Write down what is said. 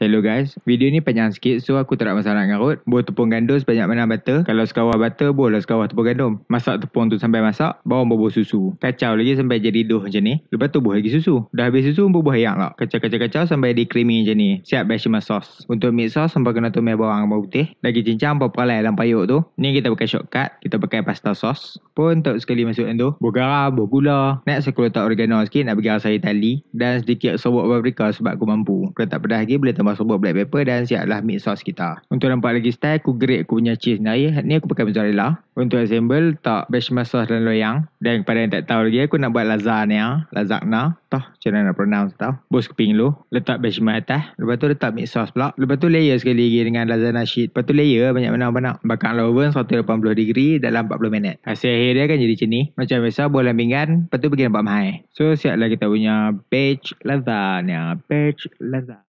Hello guys, video ni panjang sikit so aku tak nak masalah ngarut. Buat tepung gandum sebanyak mana butter. Kalau sekawah butter, boleh sekawah tepung gandum. Masak tepung tu sampai masak, bawa bubur susu. Kacau lagi sampai jadi dough macam ni. Lepas tu buah lagi susu. Dah habis susu, bubuh air lah. Kacau-kacau-kacau sampai di creamy macam ni. Siap bechamel sauce. Untuk mix sauce, sampai kena tumis bawang bawang putih. Lagi cincang, peralai dalam payuk tu. Ni kita pakai shortcut. Kita pakai pasta sauce. Pun tak sekali masuk tu. Buah garam, buah gula. Next aku letak oregano sikit nak bagi rasa Itali. Dan sedikit sobok paprika sebab aku mampu. Kalau tak pedas lagi, boleh tambah tambah sobok black pepper dan siaplah meat sauce kita. Untuk nampak lagi style, aku grate aku punya cheese ni. Ni aku pakai mozzarella. Untuk assemble, tak bechamel sauce dan loyang. Dan kepada yang tak tahu lagi, aku nak buat lasagna. Lasagna. Toh, macam mana nak pronounce tau. Bos keping lu. Letak bechamel atas. Lepas tu letak meat sauce pula. Lepas tu layer sekali lagi dengan lasagna sheet. Lepas tu layer banyak mana banyak. Bakar dalam oven 180 degree dalam 40 minit. Hasil akhir dia kan jadi macam ni. Macam biasa, bola pinggan. Lepas tu pergi nampak mahal. So, siaplah kita punya beige lasagna. Beige lasagna.